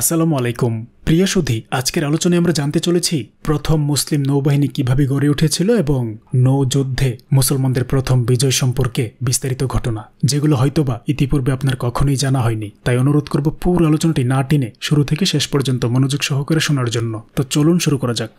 আসসালামু আলাইকুম। প্রিয় সুধী, আজকের আলোচনায় আমরা জানতে চলেছি প্রথম মুসলিম নৌবাহিনী কীভাবে গড়ে উঠেছিল এবং নৌযুদ্ধে মুসলমানদের প্রথম বিজয় সম্পর্কে বিস্তারিত ঘটনা, যেগুলো হয়তোবা ইতিপূর্বে আপনার কখনোই জানা হয়নি। তাই অনুরোধ করব পুরো আলোচনাটি না টেনে শুরু থেকে শেষ পর্যন্ত মনোযোগ সহকারে শোনার জন্য। তো চলুন শুরু করা যাক।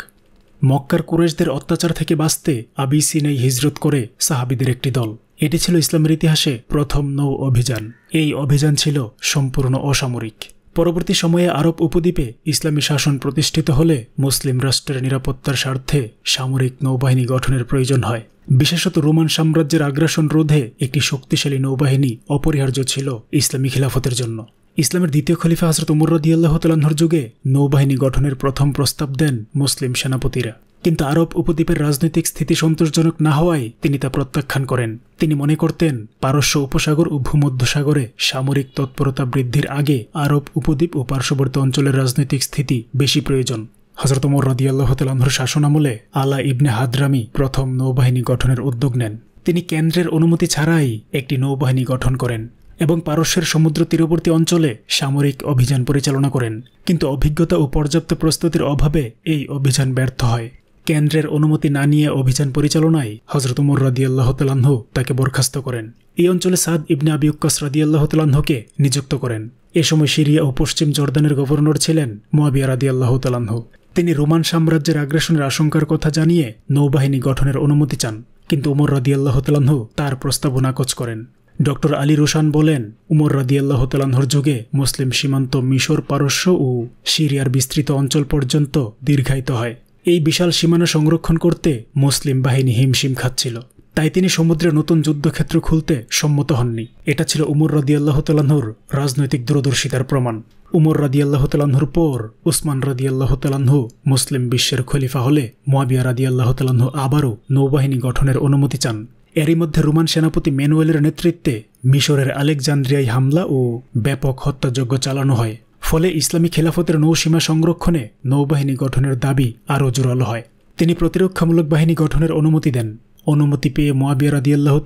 মক্কার কুরেশদের অত্যাচার থেকে বাঁচতে আবিসিনেই হিজরত করে সাহাবিদের একটি দল। এটি ছিল ইসলামের ইতিহাসে প্রথম নৌ অভিযান। এই অভিযান ছিল সম্পূর্ণ অসামরিক। পরবর্তী সময়ে আরব উপদ্বীপে ইসলামী শাসন প্রতিষ্ঠিত হলে মুসলিম রাষ্ট্রের নিরাপত্তার স্বার্থে সামরিক নৌবাহিনী গঠনের প্রয়োজন হয়। বিশেষত রোমান সাম্রাজ্যের আগ্রাসন রোধে একটি শক্তিশালী নৌবাহিনী অপরিহার্য ছিল ইসলামী খিলাফতের জন্য। ইসলামের দ্বিতীয় খলিফা হজরত উমর রদিয়াল্লাহ তালাহর যুগে নৌবাহিনী গঠনের প্রথম প্রস্তাব দেন মুসলিম সেনাপতিরা। কিন্তু আরব উপদ্বীপের রাজনৈতিক স্থিতি সন্তোষজনক না হওয়ায় তিনি তা প্রত্যাখ্যান করেন। তিনি মনে করতেন, পারস্য উপসাগর ও ভূমধ্যসাগরে সামরিক তৎপরতা বৃদ্ধির আগে আরব উপদ্বীপ ও পার্শ্ববর্তী অঞ্চলের রাজনৈতিক স্থিতি বেশি প্রয়োজন। হজরত উমর রদিয়াল্লাহ শাসনামলে আলা ইবনে হাদরামি প্রথম নৌবাহিনী গঠনের উদ্যোগ নেন। তিনি কেন্দ্রের অনুমতি ছাড়াই একটি নৌবাহিনী গঠন করেন এবং পারস্যের সমুদ্র তীরবর্তী অঞ্চলে সামরিক অভিযান পরিচালনা করেন। কিন্তু অভিজ্ঞতা ও পর্যাপ্ত প্রস্তুতির অভাবে এই অভিযান ব্যর্থ হয়। কেন্দ্রের অনুমতি না নিয়ে অভিযান পরিচালনায় হজরত উমর রাদিয়াল্লাহ তালাহ তাকে বরখাস্ত করেন। এই অঞ্চলে সাদ ইবনে আবিউক্কাস রাদিয়াল্লাহ তালাহকে নিযুক্ত করেন। এ সময় সিরিয়া ও পশ্চিম জর্দানের গভর্নর ছিলেন মোয়াবিয়া রাদিয়াল্লাহ তালাহ তিনি রোমান সাম্রাজ্যের আগ্রাসনের আশঙ্কার কথা জানিয়ে নৌবাহিনী গঠনের অনুমতি চান, কিন্তু উমর রাদিয়াল্লাহ তালাহ তার প্রস্তাব নাকচ করেন। ডক্টর আলী রোশান বলেন, উমর রাদিয়াল্লাহ তালাহর যুগে মুসলিম সীমান্ত মিশর পারস্য ও সিরিয়ার বিস্তৃত অঞ্চল পর্যন্ত দীর্ঘায়িত হয়। এই বিশাল সীমানা সংরক্ষণ করতে মুসলিম বাহিনী হিমশিম খাচ্ছিল। তাই তিনি সমুদ্রে নতুন যুদ্ধক্ষেত্র খুলতে সম্মত হননি। এটা ছিল উমর রাদিয়াল্লাহ তালাহর রাজনৈতিক দূরদর্শিতার প্রমাণ। উমর রাদিয়াল্লাহ তালাহুর পর উসমান রাদিয়াল্লাহ তালাহু মুসলিম বিশ্বের খলিফা হলে মোয়াবিয়া রাদিয়াল্লাহ তালাহু আবারও নৌবাহিনী গঠনের অনুমতি চান। এরই মধ্যে রোমান সেনাপতি ম্যানুয়েলের নেতৃত্বে মিশরের আলেকজান্দ্রিয়ায় হামলা ও ব্যাপক হত্যাযজ্ঞ চালানো হয়। ফলে ইসলামী খেলাফতের নৌসীমা সংরক্ষণে নৌবাহিনী গঠনের দাবি আরও জোরালো হয়। তিনি প্রতিরক্ষামূলক বাহিনী গঠনের অনুমতি দেন। অনুমতি পেয়ে মোয়াবিয়া রাদিয়াল্লাহ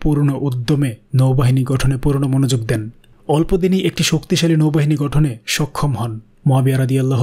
পূর্ণ উদ্যমে নৌবাহিনী গঠনে পূর্ণ মনোযোগ দেন। অল্প দিনেই একটি শক্তিশালী নৌবাহিনী গঠনে সক্ষম হন। মোয়াবিয়া রাদিয়াল্লাহ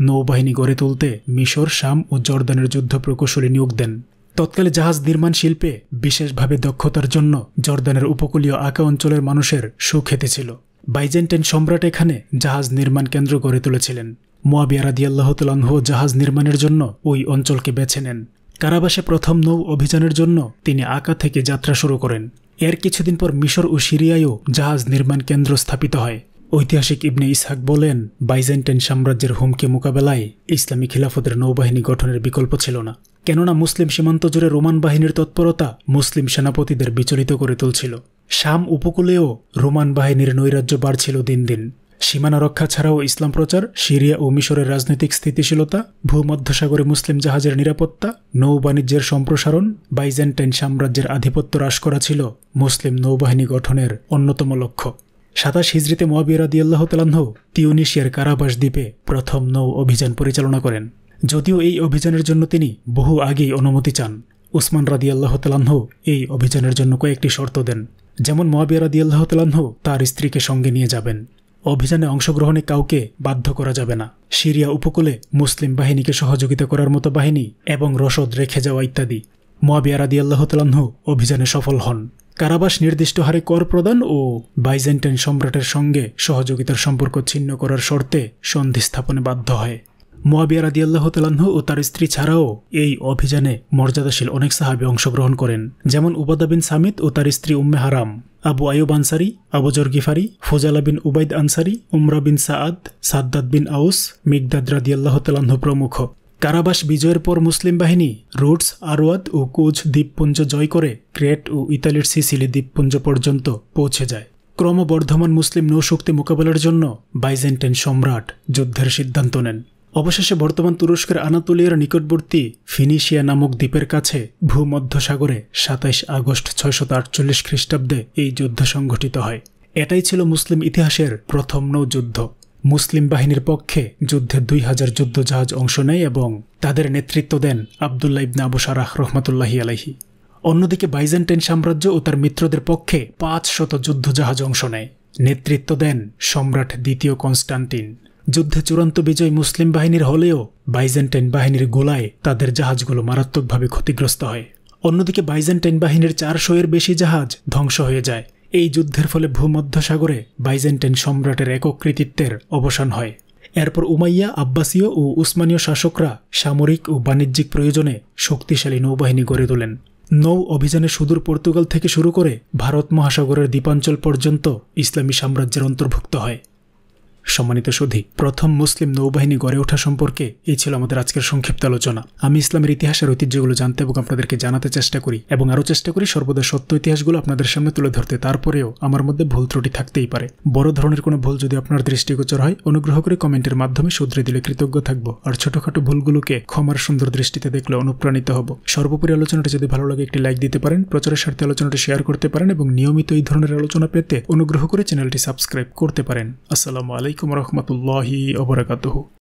নৌবাহিনী গড়ে তুলতে মিশর, শাম ও জর্দানের যুদ্ধ প্রকৌশলী নিয়োগ দেন। তৎকালে জাহাজ নির্মাণ শিল্পে বিশেষভাবে দক্ষতার জন্য জর্দানের উপকূলীয় আঁকা অঞ্চলের মানুষের সুখ্যাতি ছিল। বাইজেন্টাইন সম্রাট এখানে জাহাজ নির্মাণ কেন্দ্র গড়ে তুলেছিলেন। মোয়াবিয়া রাদিয়াল্লাহ জাহাজ নির্মাণের জন্য ওই অঞ্চলকে বেছে নেন। কারাবাসে প্রথম নৌ অভিযানের জন্য তিনি আঁকা থেকে যাত্রা শুরু করেন। এর কিছুদিন পর মিশর ও সিরিয়ায়ও জাহাজ নির্মাণ কেন্দ্র স্থাপিত হয়। ঐতিহাসিক ইবনে ইসহাক বলেন, বাইজেন্টাইন সাম্রাজ্যের হুমকি মোকাবেলায় ইসলামী খিলাফতের নৌবাহিনী গঠনের বিকল্প ছিল না। কেননা মুসলিম সীমান্ত জুড়ে রোমান বাহিনীর তৎপরতা মুসলিম সেনাপতিদের বিচলিত করে তুলছিল। শাম উপকূলেও রোমান বাহিনীর নৈরাজ্য বাড়ছিল দিন দিন। সীমানা রক্ষা ছাড়াও ইসলাম প্রচার, সিরিয়া ও মিশরের রাজনৈতিক স্থিতিশীলতা, ভূমধ্যসাগরে মুসলিম জাহাজের নিরাপত্তা, নৌ বাণিজ্যের সম্প্রসারণ, বাইজেন্টাইন সাম্রাজ্যের আধিপত্য হ্রাস করা ছিল মুসলিম নৌবাহিনী গঠনের অন্যতম লক্ষ্য। সাতাশ হিজড়িতে মোয়াবিয়া দিয়াল্লাহ তালাহ তিউনিশিয়ার কারাবাস দ্বীপে প্রথম নৌ অভিযান পরিচালনা করেন। যদিও এই অভিযানের জন্য তিনি বহু আগেই অনুমতি চান, উসমান রাদি আল্লাহ তালাহ এই অভিযানের জন্য কয়েকটি শর্ত দেন। যেমন মোয়াবিয়া রাদি আল্লাহ তালাহ তার স্ত্রীকে সঙ্গে নিয়ে যাবেন। অভিযানে অংশগ্রহণে কাউকে বাধ্য করা যাবে না। সিরিয়া উপকূলে মুসলিম বাহিনীকে সহযোগিতা করার মতো বাহিনী এবং রসদ রেখে যাওয়া ইত্যাদি। মোয়াবিয়া রাদি আল্লাহ তালাহ অভিযানে সফল হন। কারাবাস নির্দিষ্ট হারে কর প্রদান ও বাইজেন্টাইন সম্রাটের সঙ্গে সহযোগিতার সম্পর্ক ছিন্ন করার শর্তে সন্ধি স্থাপনে বাধ্য হয়। মোয়াবিয়া রাদিয়াল্লাহ তালাহ ও তার স্ত্রী ছাড়াও এই অভিযানে মর্যাদাশীল অনেক সাহাবি অংশগ্রহণ করেন, যেমন উবাদা বিন সামিত ও তার স্ত্রী উম্মে হারাম, আবু আয়ুব আনসারি আবুজর গিফারি, ফোজালা বিন উবাইদ আনসারি, উমরা বিন সাআদ সাদ্দাদ বিন আউস, মিগদাদ রাদিয়াল্লাহ তালাহ প্রমুখ। কারাবাস বিজয়ের পর মুসলিম বাহিনী রুটস, আরওয়াদ ও কুজ দ্বীপপুঞ্জ জয় করে ক্রেট ও ইতালির সিসিলি দ্বীপপুঞ্জ পর্যন্ত পৌঁছে যায়। ক্রমবর্ধমান মুসলিম নৌশক্তি মোকাবেলার জন্য বাইজেন্টাইন সম্রাট যুদ্ধের সিদ্ধান্ত নেন। অবশেষে বর্তমান তুরস্কের আনাতোলিয়ার নিকটবর্তী ফিনিশিয়া নামক দ্বীপের কাছে ভূমধ্যসাগরে সাতাইশ আগস্ট ছয়শত আটচল্লিশ খ্রিস্টাব্দে এই যুদ্ধ সংঘটিত হয়। এটাই ছিল মুসলিম ইতিহাসের প্রথম নৌযুদ্ধ। মুসলিম বাহিনীর পক্ষে যুদ্ধে দুই হাজার যুদ্ধজাহাজ অংশ নেয় এবং তাদের নেতৃত্ব দেন আবদুল্লাহ ইবনে আবু সারাহ রহমতুল্লাহি আলাহি অন্যদিকে বাইজেন্টাইন সাম্রাজ্য ও তার মিত্রদের পক্ষে পাঁচ শত যুদ্ধ জাহাজ অংশ নেয়। নেতৃত্ব দেন সম্রাট দ্বিতীয় কনস্টান্টিন। যুদ্ধে চূড়ান্ত বিজয় মুসলিম বাহিনীর হলেও বাইজেন্টাইন বাহিনীর গোলায় তাদের জাহাজগুলো মারাত্মকভাবে ক্ষতিগ্রস্ত হয়। অন্যদিকে বাইজেন্টাইন বাহিনীর চারশো এর বেশি জাহাজ ধ্বংস হয়ে যায়। এই যুদ্ধের ফলে ভূমধ্যসাগরে বাইজেন্টাইন সম্রাটের একক কৃতিত্বের অবসান হয়। এরপর উমাইয়া, আব্বাসীয় ও উসমানীয় শাসকরা সামরিক ও বাণিজ্যিক প্রয়োজনে শক্তিশালী নৌবাহিনী গড়ে তোলেন। নৌ অভিযানে সুদূর পর্তুগাল থেকে শুরু করে ভারত মহাসাগরের দ্বীপাঞ্চল পর্যন্ত ইসলামী সাম্রাজ্যের অন্তর্ভুক্ত হয়। সম্মানিত সুধী, প্রথম মুসলিম নৌবাহিনী গড়ে ওঠা সম্পর্কে এই ছিল আমাদের আজকের সংক্ষিপ্ত আলোচনা। আমি ইসলামের ইতিহাসের ঐতিহ্যগুলো জানতে এবং আপনাদেরকে জানাতে চেষ্টা করি এবং আরও চেষ্টা করি সর্বদা সত্য ইতিহাসগুলো আপনাদের সামনে তুলে ধরতে। তারপরেও আমার মধ্যে ভুল ত্রুটি থাকতেই পারে। বড় ধরনের কোনো ভুল যদি আপনার দৃষ্টিগোচর হয়, অনুগ্রহ করে কমেন্টের মাধ্যমে শুধরে দিলে কৃতজ্ঞ থাকব। আর ছোটখাটো ভুলগুলোকে ক্ষমার সুন্দর দৃষ্টিতে দেখলে অনুপ্রাণিত হব। সর্বোপরি আলোচনাটা যদি ভালো লাগে, একটি লাইক দিতে পারেন, প্রচারের স্বার্থে আলোচনাটি শেয়ার করতে পারেন এবং নিয়মিত এই ধরনের আলোচনা পেতে অনুগ্রহ করে চ্যানেলটি সাবস্ক্রাইব করতে পারেন। আসসালামু আলাইকুম। রহমতুল্লাহি অবরাকাতহ